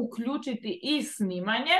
uključiti i snimanje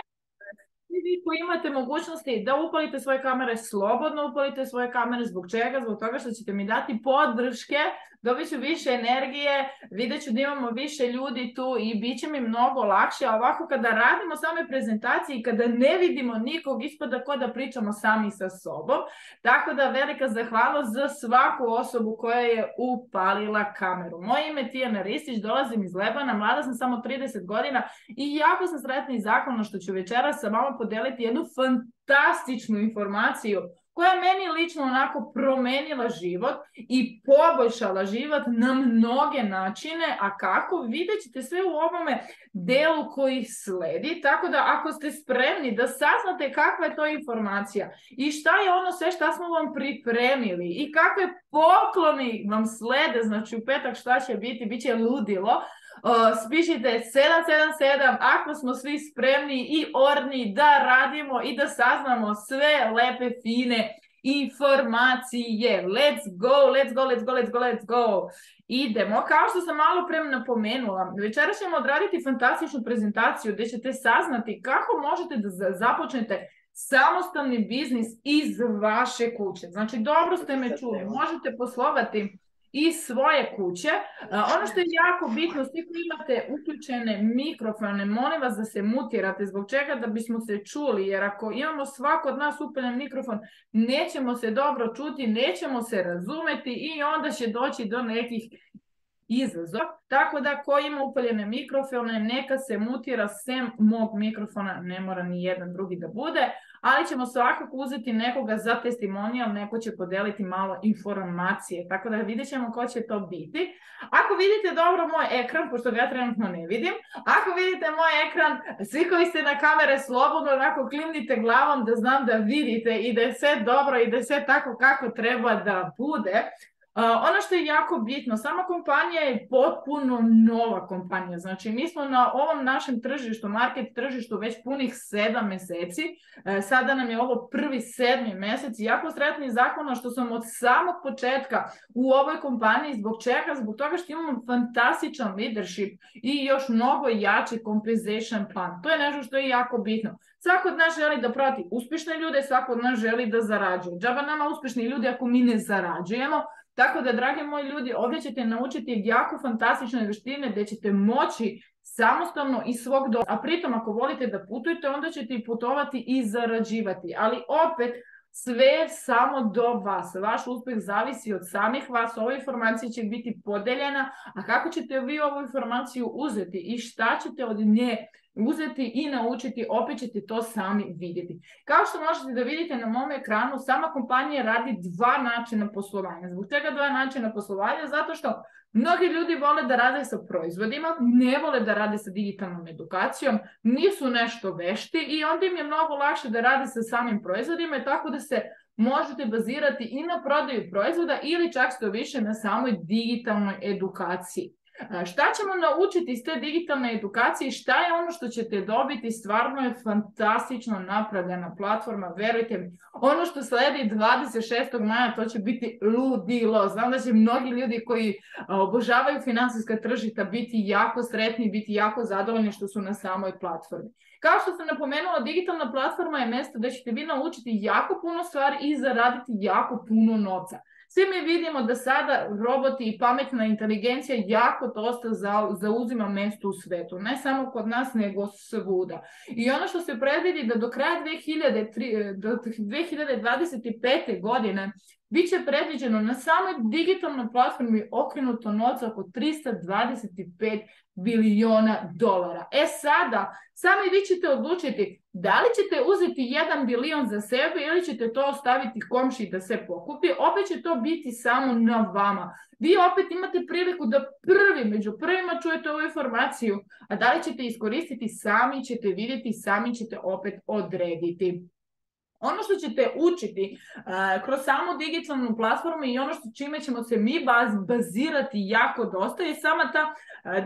vi koji imate mogućnosti da upalite svoje kamere, slobodno upalite svoje kamere. Zbog čega? Zbog toga što ćete mi dati podrške, dobit ću više energije, vidjet ću da imamo više ljudi tu i bit će mi mnogo lakše. A ovako kada radimo same prezentacije i kada ne vidimo nikog, ispada ko da pričamo sami sa sobom. Tako da velika zahvalnost za svaku osobu koja je upalila kameru. Moje ime je Tijana Ristić, dolazim iz Lebana, mlada sam samo 30 godina i jako sam sretna i zahvalna što ću večeras sa vama podeliti jednu fantastičnu informaciju koja je meni lično onako promenila život i poboljšala život na mnoge načine, a kako vidjet ćete sve u ovome delu koji sledi, tako da ako ste spremni da saznate kakva je to informacija i šta je ono sve šta smo vam pripremili i kakve pokloni vam slede, znači u petak šta će biti, bit će ludilo, spišite 777 ako smo svi spremni i orni da radimo i da saznamo sve lepe, fine informacije. Let's go, let's go, let's go, let's go, let's go. Idemo. Kao što sam malo prema napomenula, večeras ćemo odraditi fantastičnu prezentaciju gdje ćete saznati kako možete da započnete samostalni biznis iz vaše kuće. Znači, dobro ste me čuli. Možete poslovati i svoje kuće. Ono što je jako bitno, svi koji imate uključene mikrofone, molim vas da se mutirate. Zbog čega? Da bismo se čuli. Jer ako imamo svako od nas upaljen mikrofon, nećemo se dobro čuti, nećemo se razumeti i onda će doći do nekih izazov. Tako da ko ima upaljene mikrofone, neka se mutira sem mog mikrofona, ne mora ni jedan drugi da bude, ali ćemo svakako uzeti nekoga za testimonijal, neko će podeliti malo informacije, tako da vidjet ćemo ko će to biti. Ako vidite dobro moj ekran, pošto ga ja trenutno ne vidim, ako vidite moj ekran, svi koji ste na kamere slobodno onako klimnite glavom da znam da vidite i da je sve dobro i da je sve tako kako treba da bude ono što je jako bitno, sama kompanija je potpuno nova kompanija. Znači, mi smo na ovom našem tržištu, market tržištu, već punih sedam mjeseci. E, sada nam je ovo prvi sedmi mjesec jako sretni i zahvalna što sam od samog početka u ovoj kompaniji. Zbog čega? Zbog toga što imamo fantastičan leadership i još mnogo jači compensation plan. To je nešto što je jako bitno. Svako od nas želi da prati uspješne ljude, svako od nas želi da zarađuje. Džaba nama uspješni ljudi ako mi ne zarađujemo, tako da, dragi moji ljudi, ovdje ćete naučiti jako fantastične vještine gdje ćete moći samostalno iz svog doma. A pritom ako volite da putujete, onda ćete i putovati i zarađivati. Ali opet, sve samo do vas. Vaš uspjeh zavisi od samih vas. Ova informacija će biti podeljena, a kako ćete vi ovu informaciju uzeti i šta ćete od nje uzeti i naučiti, opet ćete to sami vidjeti. Kao što možete da vidite na mom ekranu, sama kompanija radi dva načina poslovanja. Zbog čega dva načina poslovanja? Zato što mnogi ljudi vole da rade sa proizvodima, ne vole da rade sa digitalnom edukacijom, nisu nešto vešti i onda im je mnogo lakše da rade sa samim proizvodima i tako da se možete bazirati i na prodaju proizvoda ili čak što više na samoj digitalnoj edukaciji. Šta ćemo naučiti iz te digitalne edukacije i šta je ono što ćete dobiti? Stvarno je fantastično napravljena platforma, verujte mi. Ono što sledi 26. maja, to će biti ludilo. Znam da će mnogi ljudi koji obožavaju finansijska tržišta biti jako sretni, biti jako zadovoljni što su na samoj platformi. Kao što sam napomenula, digitalna platforma je mjesto gdje ćete vi naučiti jako puno stvari i zaraditi jako puno novca. Svi mi vidimo da sada roboti i pametna inteligencija jako dosta zauzima mjesto u svetu. Ne samo kod nas, nego svuda. I ono što se predvidi da do kraja 2003, do 2025. godine bit će predviđeno na samoj digitalnoj platformi okrenuto novca oko 325 biliona dolara. E sada, sami vi ćete odlučiti da li ćete uzeti jedan bilion za sebe ili ćete to ostaviti komši da se pokupi, opet će to biti samo na vama. Vi opet imate priliku da prvi, među prvima čujete ovu informaciju, a da li ćete iskoristiti, sami ćete vidjeti, sami ćete opet odrediti. Ono što ćete učiti kroz samu digitalnu platformu i ono što čime ćemo se mi bazirati jako dosta je sama ta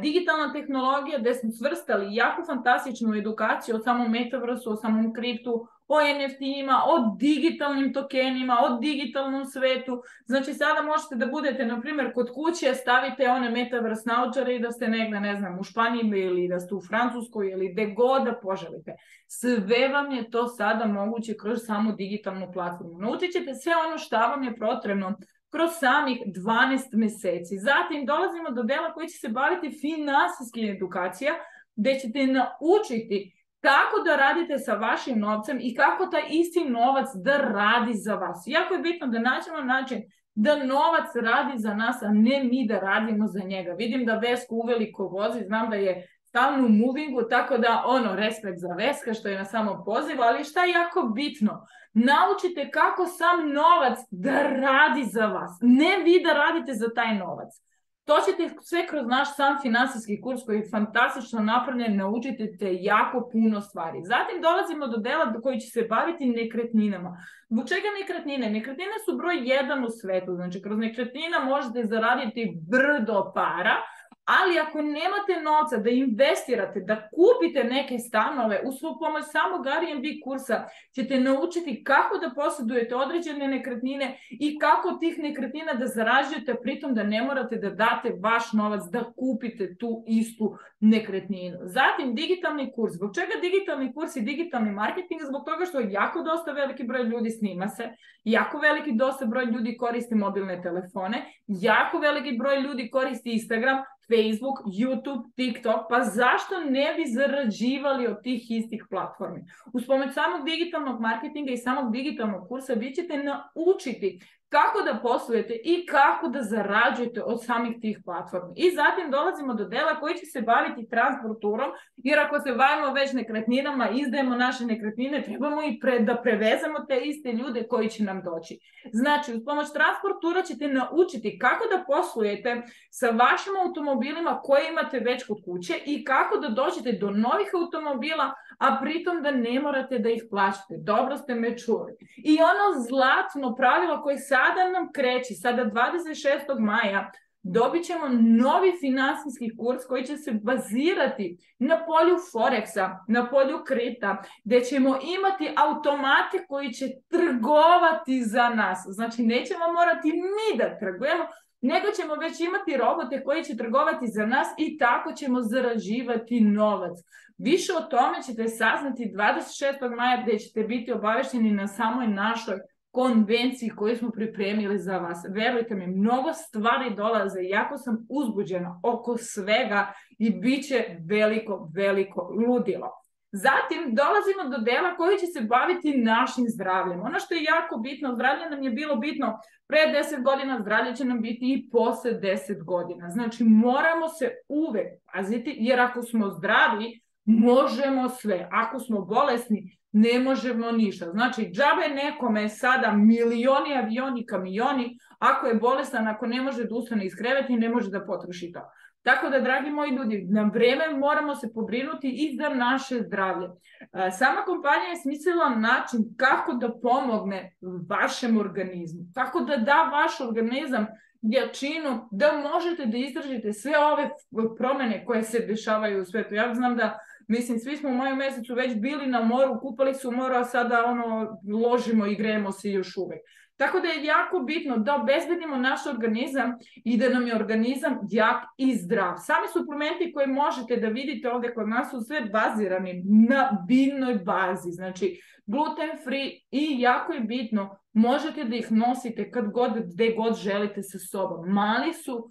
digitalna tehnologija gdje smo svrstali jako fantastičnu edukaciju o samom metaversu, o samom kriptu, o NFT-ima, o digitalnim tokenima, o digitalnom svetu. Znači sada možete da budete, na primjer, kod kuće stavite one metaverse naučare i da ste negdje, ne znam, u Španiji ili da ste u Francuskoj ili gde god da poželite. Sve vam je to sada moguće kroz samu digitalnu platformu. Naučit ćete sve ono što vam je potrebno kroz samih 12 mjeseci. Zatim dolazimo do dela koji će se baviti finansijskim edukacija, gdje ćete naučiti kako da radite sa vašim novcem i kako taj isti novac da radi za vas. Jako je bitno da nađemo način da novac radi za nas, a ne mi da radimo za njega. Vidim da Vesku uveliko vozi, znam da je stalno u movingu, tako da ono, respekt za Veska što je na samom pozivu, ali šta je jako bitno? Naučite kako sam novac da radi za vas, ne vi da radite za taj novac. To ćete sve kroz naš sam financijski kurs koji je fantastično napravljen, naučite te jako puno stvari. Zatim dolazimo do dela koji će se baviti nekretninama. Zbog čega nekretnine? Nekretnine su broj jedan u svetu, znači kroz nekretnina možete zaraditi brdo para, ali ako nemate novca da investirate, da kupite neke stanove, u svoju pomoć samog Airbnb kursa ćete naučiti kako da posjedujete određene nekretnine i kako tih nekretnina da zarađujete, pritom da ne morate da date vaš novac da kupite tu istu nekretninu. Zatim digitalni kurs. Zbog čega digitalni kurs i digitalni marketing? Zbog toga što jako dosta veliki broj ljudi snima se, jako veliki dosta broj ljudi koristi mobilne telefone, jako veliki broj ljudi koristi Instagram, Facebook, YouTube, TikTok, pa zašto ne bi zarađivali od tih istih platformi? Uz pomoć samog digitalnog marketinga i samog digitalnog kursa vi ćete naučiti kako da poslujete i kako da zarađujete od samih tih platformi. I zatim dolazimo do dela koji će se baviti transporturom, jer ako se bavimo već nekretninama, izdajemo naše nekretnine, trebamo i pre, da prevezemo te iste ljude koji će nam doći. Znači, uz pomoć transportura ćete naučiti kako da poslujete sa vašim automobilima koje imate već kod kuće i kako da dođete do novih automobila, a pritom da ne morate da ih plaćate. Dobro ste me čuli. I ono zlatno pravilo koje sada nam kreći, sada 26. maja, dobit ćemo novi finansijski kurs koji će se bazirati na polju Forexa, na polju Krita, gdje ćemo imati automate koji će trgovati za nas. Znači, nećemo morati mi da trgujemo, nego ćemo već imati robote koji će trgovati za nas i tako ćemo zarađivati novac. Više o tome ćete saznati 26. maja gdje ćete biti obavešteni na samoj našoj konvenciji koju smo pripremili za vas. Verujte mi, mnogo stvari dolaze, jako sam uzbuđena oko svega i bit će veliko, veliko ludilo. Zatim dolazimo do dela koji će se baviti našim zdravljem. Ono što je jako bitno, zdravlje nam je bilo bitno pre 10 godina, zdravlje će nam biti i posle 10 godina. Znači moramo se uvek paziti, jer ako smo zdravi, možemo sve. Ako smo bolesni, ne možemo ništa. Znači, džabe nekome sada milioni avioni, kamioni, ako je bolestan, ako ne može da ustane iz kreveta ne može da potroši to. Tako da, dragi moji ljudi, na vreme moramo se pobrinuti i za naše zdravlje. E, sama kompanija je smislila način kako da pomogne vašem organizmu, kako da da vaš organizam jačinu, da možete da izdržite sve ove promjene koje se dešavaju u svetu. Ja znam da Mislim, svi smo u mojem mjesecu već bili na moru, kupali su moru, a sada ono, ložimo i grejemo se još uvijek. Tako da je jako bitno da obezbedimo naš organizam i da nam je organizam jak i zdrav. Sami suplementi koje možete da vidite ovdje kod nas su sve bazirani na biljnoj bazi. Znači, gluten free i jako je bitno, možete da ih nosite kad god, gde god želite sa sobom. Mali su,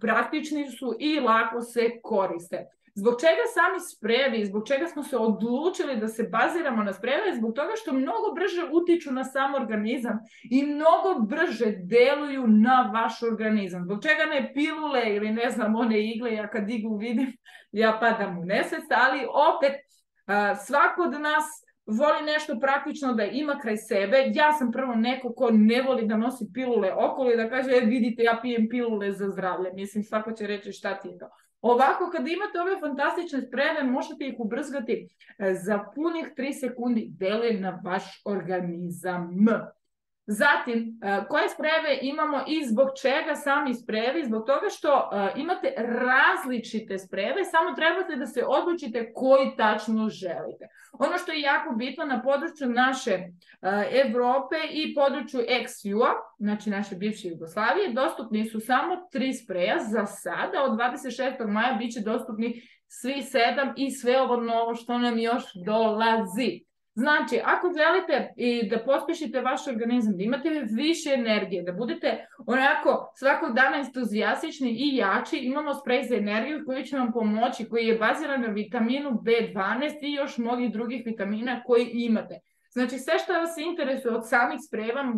praktični su i lako se koriste. Zbog čega sami sprejevi, zbog čega smo se odlučili da se baziramo na sprejevi, zbog toga što mnogo brže utiču na sam organizam i mnogo brže deluju na vaš organizam. Zbog čega ne pilule ili ne znam one igle, ja kad iglu vidim, ja padam u nesvest, ali opet svako od nas voli nešto praktično da ima kraj sebe. Ja sam prvo neko ko ne voli da nosi pilule okolo i da kaže, e, vidite, ja pijem pilule za zdravlje. Mislim, svako će reći šta ti je to. Ovako, kad imate ove fantastične spreme, možete ih ubrzgati e, za punih 3 sekundi, deluje na vaš organizam. Zatim, e, koje sprejeve imamo i zbog čega sami sprejevi? Zbog toga što e, imate različite sprejeve, samo trebate da se odlučite koji tačno želite. Ono što je jako bitno na području naše Europe i području ex znači naše bivše Jugoslavije, dostupni su samo tri spreja za sada. Od 26. maja bit će dostupni svi sedam i sve ovo novo što nam još dolazi. Znači, ako želite i da pospešite vaš organizam, da imate više energije, da budete onako svakog dana entuzijastični i jači, imamo sprej za energiju koji će vam pomoći, koji je baziran na vitaminu B12 i još mnogih drugih vitamina koji imate. Znači, sve što vas interesuje od samih sprejeva,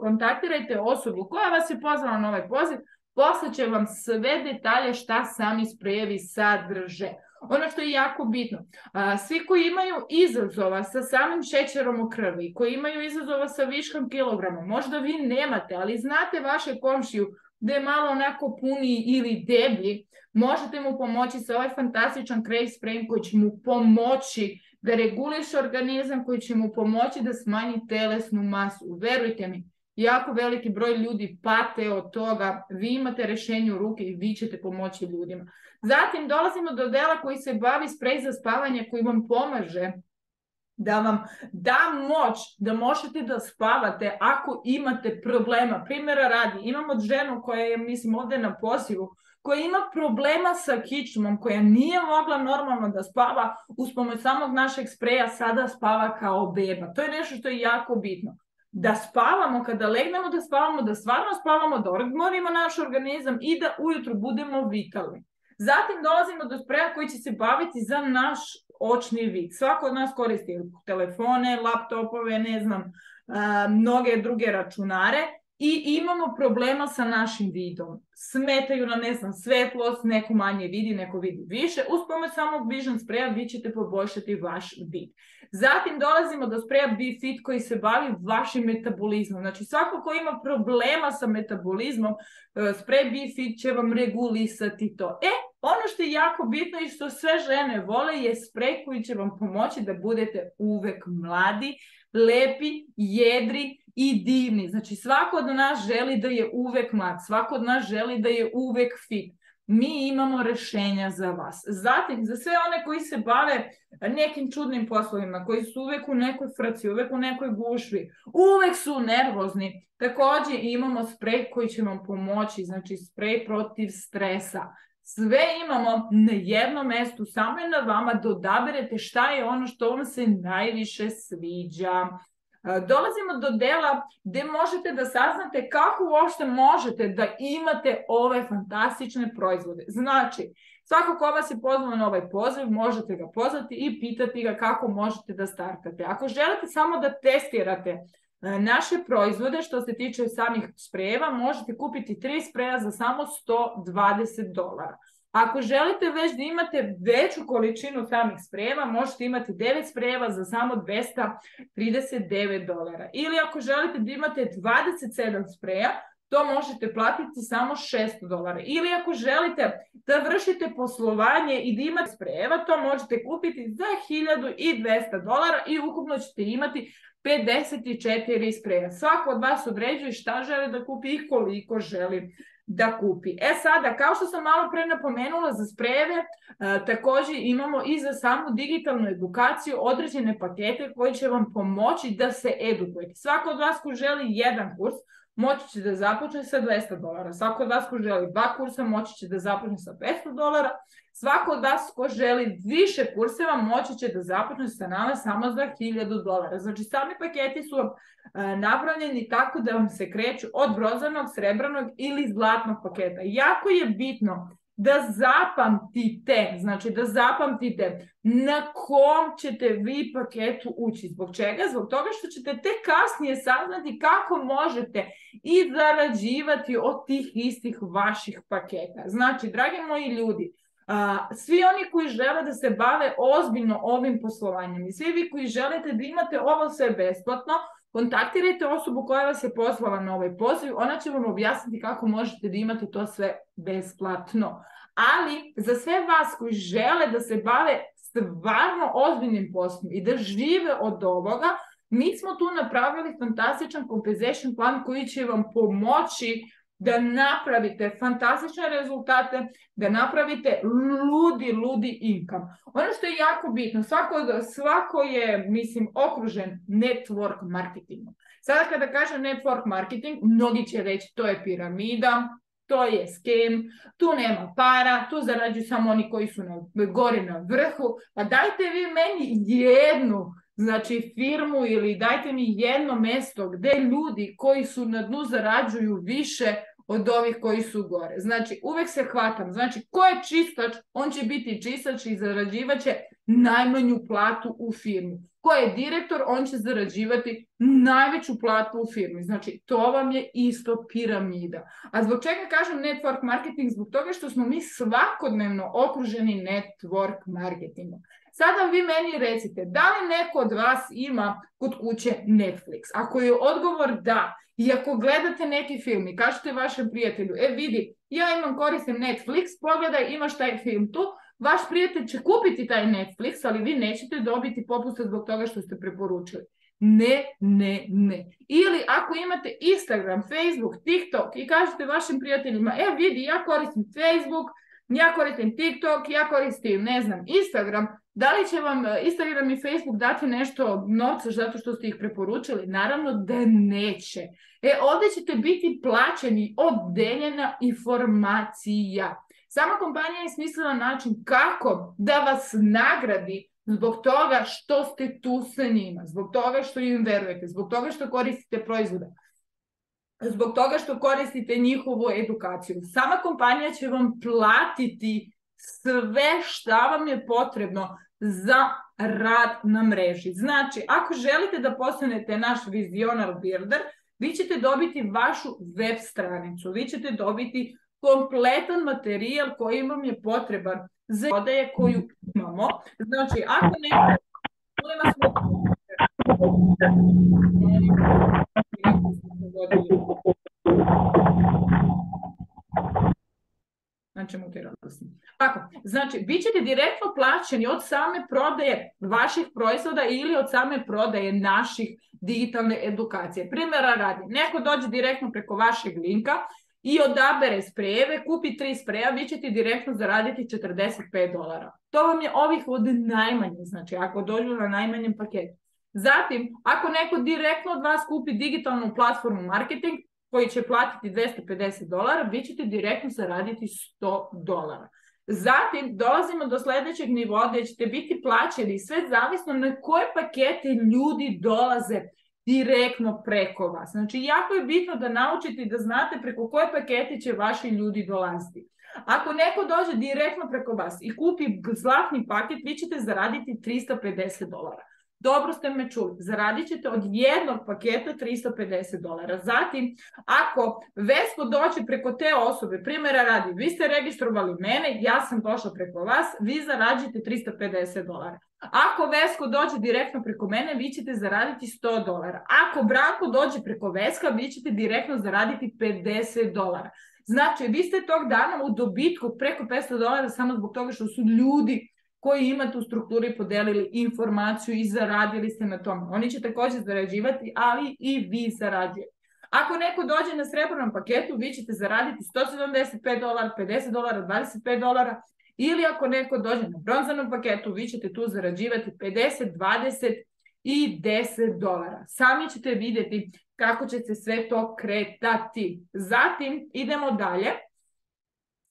kontaktirajte osobu koja vas je pozvala na ovaj poziv, poslaće vam sve detalje šta sami sprejevi sadrže. Ono što je jako bitno, svi koji imaju izazova sa samim šećerom u krvi, koji imaju izazova sa viškom kilograma, možda vi nemate, ali znate vaše komšiju da je malo onako puniji ili deblji, možete mu pomoći sa ovaj fantastičan Crave Spray koji će mu pomoći da reguliše organizam, koji će mu pomoći da smanji telesnu masu. Verujte mi, jako veliki broj ljudi pate od toga, vi imate rješenje u ruke i vi ćete pomoći ljudima. Zatim dolazimo do dela koji se bavi sprej za spavanje koji vam pomaže da vam da moć da možete da spavate ako imate problema. Primjera radi, imamo ženu koja je, mislim, ovdje na pozivu, koja ima problema sa kičmom, koja nije mogla normalno da spava, uz pomoć samog našeg spreja sada spava kao beba. To je nešto što je jako bitno da spavamo, kada legnemo da spavamo, da stvarno spavamo, da odmorimo naš organizam i da ujutro budemo vitalni. Zatim dolazimo do spreja koji će se baviti za naš očni vid. Svako od nas koristi telefone, laptopove, ne znam, mnoge druge računare i imamo problema sa našim vidom. Smetaju nam, ne znam, svetlost, neko manje vidi, neko vidi više. Uz pomoć samog Vision spreja vi ćete poboljšati vaš vid. Zatim dolazimo do spreja B-Fit koji se bavi vašim metabolizmom. Znači svako ko ima problema sa metabolizmom, e, sprej B-Fit će vam regulisati to. E, ono što je jako bitno i što sve žene vole je sprej koji će vam pomoći da budete uvek mladi, lepi, jedri i divni. Znači svako od nas želi da je uvek mlad, svako od nas želi da je uvek fit mi imamo rješenja za vas. Zatim, za sve one koji se bave nekim čudnim poslovima, koji su uvijek u nekoj frci, uvijek u nekoj gušvi, uvijek su nervozni, također imamo sprej koji će vam pomoći, znači sprej protiv stresa. Sve imamo na jednom mjestu, samo je na vama da odaberete šta je ono što vam se najviše sviđa. Dolazimo do dela gdje možete da saznate kako uopšte možete da imate ove fantastične proizvode. Znači, svako ko vas je pozvao na ovaj poziv, možete ga pozvati i pitati ga kako možete da startate. Ako želite samo da testirate e, naše proizvode što se tiče samih sprejeva, možete kupiti tri spreja za samo 120 dolara. Ako želite već da imate veću količinu samih sprejeva, možete imati 9 sprejeva za samo 239 dolara. Ili ako želite da imate 27 spreja, to možete platiti samo 600 dolara. Ili ako želite da vršite poslovanje i da imate sprejeva, to možete kupiti za 1200 dolara i ukupno ćete imati 54 spreja. Svako od vas određuje šta želi da kupi i koliko želi da kupi. E sada, kao što sam malo pre napomenula za sprejeve, e, također imamo i za samu digitalnu edukaciju određene pakete koji će vam pomoći da se edukujete. Svako od vas ko želi jedan kurs, moći će da započne sa 200 dolara. Svako od vas ko želi dva kursa, moći će da započne sa 500 dolara. Svako od vas ko želi više kurseva, moći će da započne sa nama samo za 1000 dolara. Znači, sami paketi su vam e, napravljeni tako da vam se kreću od brozanog, srebrnog ili zlatnog paketa. Jako je bitno da zapamtite, znači da zapamtite na kom ćete vi paketu ući. Zbog čega? Zbog toga što ćete te kasnije saznati kako možete i zarađivati od tih istih vaših paketa. Znači, dragi moji ljudi, svi oni koji žele da se bave ozbiljno ovim poslovanjem i svi vi koji želite da imate ovo sve besplatno, kontaktirajte osobu koja vas je pozvala na ovaj poziv, ona će vam objasniti kako možete da imate to sve besplatno. Ali za sve vas koji žele da se bave stvarno ozbiljnim poslom i da žive od ovoga, Mi smo tu napravili fantastičan compensation plan koji će vam pomoći da napravite fantastične rezultate, da napravite ludi, ludi income. Ono što je jako bitno, svako, svako je, mislim, okružen network marketingom. Sada kada kažem network marketing, mnogi će reći to je piramida, to je skem, tu nema para, tu zarađuju samo oni koji su na, gore na vrhu. Pa dajte vi meni jednu znači firmu ili dajte mi jedno mjesto gdje ljudi koji su na dnu zarađuju više od ovih koji su gore. Znači, uvijek se hvatam. Znači, ko je čistač, on će biti čistač i zarađivat će najmanju platu u firmi. Ko je direktor, on će zarađivati najveću platu u firmi. Znači, to vam je isto piramida. A zbog čega kažem network marketing? Zbog toga što smo mi svakodnevno okruženi network marketingom. Sada vi meni recite, da li neko od vas ima kod kuće Netflix? Ako je odgovor da, i ako gledate neki film i kažete vašem prijatelju, e vidi, ja imam koristim Netflix, pogledaj, imaš taj film tu, vaš prijatelj će kupiti taj Netflix, ali vi nećete dobiti popuste zbog toga što ste preporučili. Ne, ne, ne. Ili ako imate Instagram, Facebook, TikTok i kažete vašim prijateljima, e vidi, ja koristim Facebook, ja koristim TikTok, ja koristim, ne znam, Instagram, da li će vam e, Instagram i Facebook dati nešto novca zato što ste ih preporučili? Naravno da neće. E, ovdje ćete biti plaćeni od informacija. Sama kompanija je smislila način kako da vas nagradi zbog toga što ste tu sa njima, zbog toga što im verujete, zbog toga što koristite proizvode, zbog toga što koristite njihovu edukaciju. Sama kompanija će vam platiti sve šta vam je potrebno za rad na mreži. Znači, ako želite da postanete naš vizionar builder, vi ćete dobiti vašu web stranicu, vi ćete dobiti kompletan materijal koji vam je potreban za prodaje koju imamo. Znači, ako ne... Znači, Tako, znači, bit ćete direktno plaćeni od same prodaje vaših proizvoda ili od same prodaje naših digitalne edukacije. Primjera radi, neko dođe direktno preko vašeg linka i odabere sprejeve, kupi tri spreja, vi ćete direktno zaraditi 45 dolara. To vam je ovih od najmanje, znači ako dođu na najmanjem paketu. Zatim, ako neko direktno od vas kupi digitalnu platformu marketing, koji će platiti 250 dolara, vi ćete direktno zaraditi 100 dolara. Zatim dolazimo do sljedećeg nivoa gdje ćete biti plaćeni sve zavisno na koje pakete ljudi dolaze direktno preko vas. Znači, jako je bitno da naučite da znate preko koje pakete će vaši ljudi dolaziti. Ako neko dođe direktno preko vas i kupi zlatni paket, vi ćete zaraditi 350 dolara. Dobro ste me čuli, zaradit ćete od jednog paketa 350 dolara. Zatim, ako Vesko doći preko te osobe, primjera radi, vi ste registrovali mene, ja sam došla preko vas, vi zarađujete 350 dolara. Ako Vesko dođe direktno preko mene, vi ćete zaraditi 100 dolara. Ako Branko dođe preko Veska, vi ćete direktno zaraditi 50 dolara. Znači, vi ste tog dana u dobitku preko 500 dolara samo zbog toga što su ljudi koji imate u strukturi podelili informaciju i zaradili ste na tome. Oni će također zarađivati, ali i vi zarađujete. Ako neko dođe na srebrnom paketu, vi ćete zaraditi 175 dolara, 50 dolara, 25 dolara, ili ako neko dođe na bronzanom paketu, vi ćete tu zarađivati 50, 20 i 10 dolara. Sami ćete vidjeti kako će se sve to kretati. Zatim idemo dalje.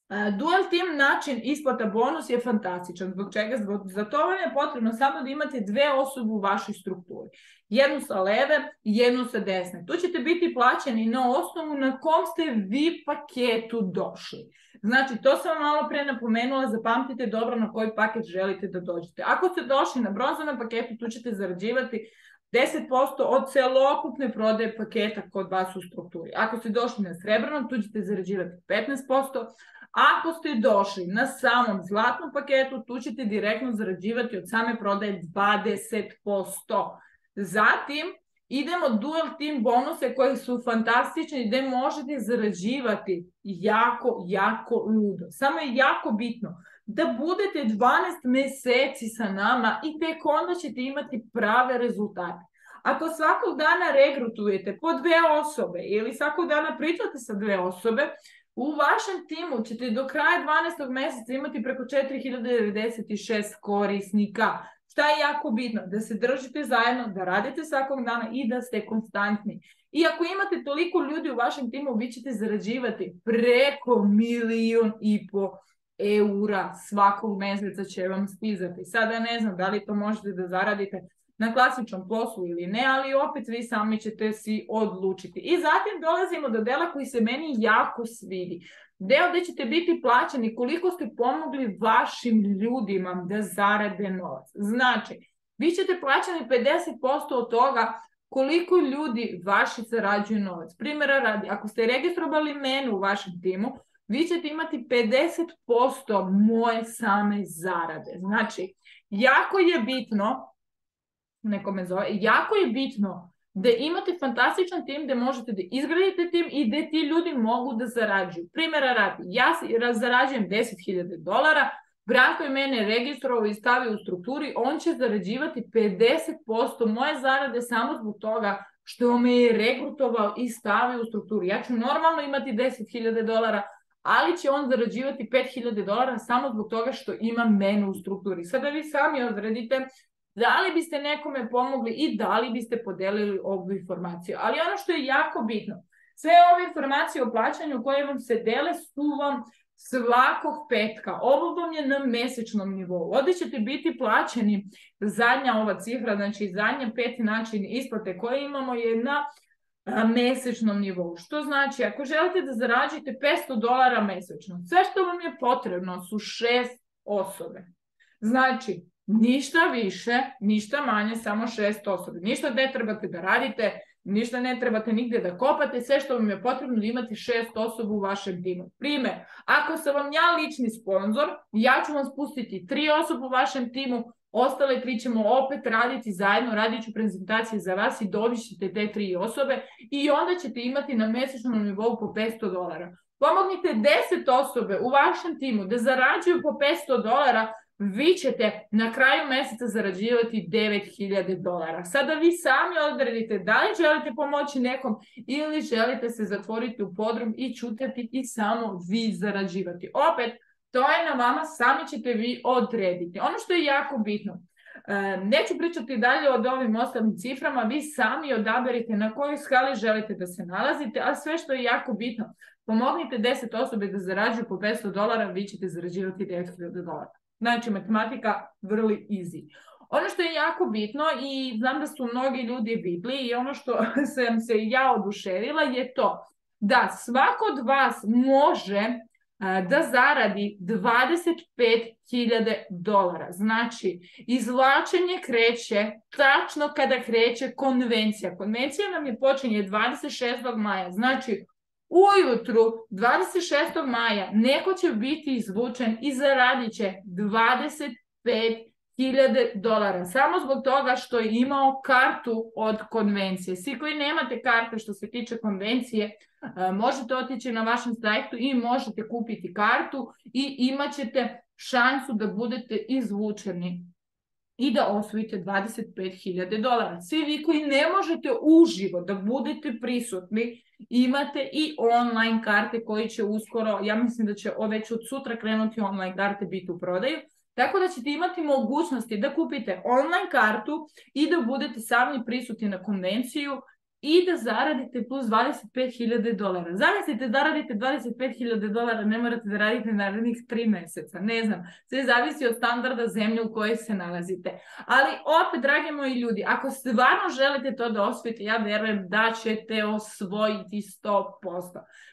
Dual team način isplata bonus je fantastičan. Zbog čega? Zbog, za to vam je potrebno samo da imate dve osobe u vašoj strukturi. Jednu sa leve jednu sa desne. Tu ćete biti plaćeni na osnovu na kom ste vi paketu došli. Znači, to sam vam malo pre napomenula, zapamtite dobro na koji paket želite da dođete. Ako ste došli na bronzanom paketu, tu ćete zarađivati 10% od celokupne prodaje paketa kod vas u strukturi. Ako ste došli na srebrnom, tu ćete zarađivati 15%, ako ste došli na samom zlatnom paketu, tu ćete direktno zarađivati od same prodaje 20%. Zatim, idemo dual team bonuse koji su fantastični gdje možete zarađivati jako, jako ludo. Samo je jako bitno da budete 12 mjeseci sa nama i tek onda ćete imati prave rezultate. Ako svakog dana regrutujete po dve osobe ili svakog dana pričate sa dve osobe, u vašem timu ćete do kraja 12. mjeseca imati preko 4096 korisnika. Šta je jako bitno? Da se držite zajedno, da radite svakog dana i da ste konstantni. I ako imate toliko ljudi u vašem timu, vi ćete zarađivati preko milijun i po eura svakog mjeseca će vam stizati. Sada ne znam da li to možete da zaradite na klasičnom poslu ili ne, ali opet vi sami ćete si odlučiti. I zatim dolazimo do dela koji se meni jako svidi. Deo gdje ćete biti plaćeni koliko ste pomogli vašim ljudima da zarade novac. Znači, vi ćete plaćani 50% od toga koliko ljudi vaši zarađuju novac. Primjera radi, ako ste registrovali menu u vašem timu, vi ćete imati 50% moje same zarade. Znači, jako je bitno neko me zove, jako je bitno da imate fantastičan tim gdje možete da izgradite tim i gdje ti ljudi mogu da zarađuju. Primjera radi, ja zarađujem 10.000 dolara, Branko je mene registrovao i stavio u strukturi, on će zarađivati 50% moje zarade samo zbog toga što me je regrutovao i stavio u strukturu. Ja ću normalno imati 10.000 dolara, ali će on zarađivati 5.000 dolara samo zbog toga što ima mene u strukturi. Sada vi sami odredite da li biste nekome pomogli i da li biste podelili ovu informaciju. Ali ono što je jako bitno, sve ove informacije o plaćanju koje vam se dele su vam svakog petka. Ovo vam je na mesečnom nivou. Ovdje ćete biti plaćeni zadnja ova cifra, znači zadnja peti način isplate koje imamo je na mesečnom nivou. Što znači, ako želite da zarađujete 500 dolara mesečno, sve što vam je potrebno su šest osobe. Znači, Ništa više, ništa manje, samo šest osobi. Ništa ne trebate da radite, ništa ne trebate nigdje da kopate, sve što vam je potrebno da imati šest osoba u vašem timu. Primjer, ako sam vam ja lični sponsor, ja ću vam spustiti tri osobe u vašem timu, ostale tri ćemo opet raditi zajedno, radit ću prezentacije za vas i dovišite te tri osobe i onda ćete imati na mjesečnom nivou po 500 dolara. Pomognite 10 osobe u vašem timu da zarađuju po 500 dolara, vi ćete na kraju mjeseca zarađivati 9000 dolara. Sada vi sami odredite da li želite pomoći nekom ili želite se zatvoriti u podrum i čutati i samo vi zarađivati. Opet, to je na vama, sami ćete vi odrediti. Ono što je jako bitno, e, Neću pričati dalje o ovim ostalim ciframa, vi sami odaberite na kojoj skali želite da se nalazite, a sve što je jako bitno, pomognite 10 osobe da zarađuju po 500 dolara, vi ćete zarađivati 9000 dolara. Znači, matematika vrli easy. Ono što je jako bitno i znam da su mnogi ljudi vidli i ono što sam se ja oduševila je to da svako od vas može da zaradi 25.000 dolara. Znači, izvlačenje kreće tačno kada kreće konvencija. Konvencija nam je počinje 26. maja. Znači, ujutru 26. maja neko će biti izvučen i zaradit će 25.000 dolara. Samo zbog toga što je imao kartu od konvencije. Svi koji nemate karte što se tiče konvencije, možete otići na vašem sajtu i možete kupiti kartu i imat ćete šansu da budete izvučeni i da osvojite 25.000 dolara. Svi vi koji ne možete uživo da budete prisutni, imate i online karte koji će uskoro, ja mislim da će već od sutra krenuti online karte biti u prodaju, tako da ćete imati mogućnosti da kupite online kartu i da budete sami prisutni na konvenciju i da zaradite plus 25.000 dolara. Zamislite da radite 25.000 dolara, ne morate da radite narednih tri mjeseca, ne znam, sve zavisi od standarda zemlje u kojoj se nalazite. Ali opet, dragi moji ljudi, ako stvarno želite to da osvojite, ja vjerujem da ćete osvojiti 100%.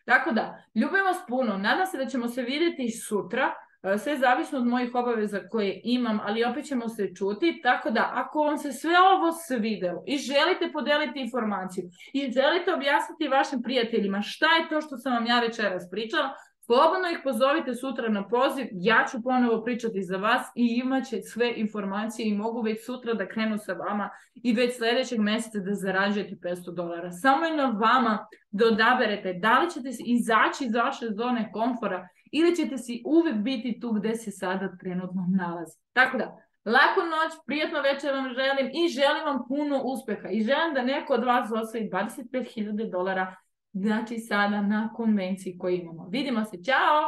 Tako da, ljubim vas puno, nadam se da ćemo se vidjeti sutra, sve zavisno od mojih obaveza koje imam, ali opet ćemo se čuti, tako da ako vam se sve ovo svidelo i želite podeliti informaciju i želite objasniti vašim prijateljima šta je to što sam vam ja večeras pričala, Slobodno ih pozovite sutra na poziv, ja ću ponovo pričati za vas i imat će sve informacije i mogu već sutra da krenu sa vama i već sljedećeg mjeseca da zarađujete 500 dolara. Samo je na vama da odaberete da li ćete izaći iz vaše zone komfora ili ćete si uvijek biti tu gdje se sada trenutno nalazi. Tako da, Laku noć, prijatno večer vam želim i želim vam puno uspjeha. I želim da neko od vas osvoji 25.000 dolara, znači sada na konvenciji koju imamo. Vidimo se, čao!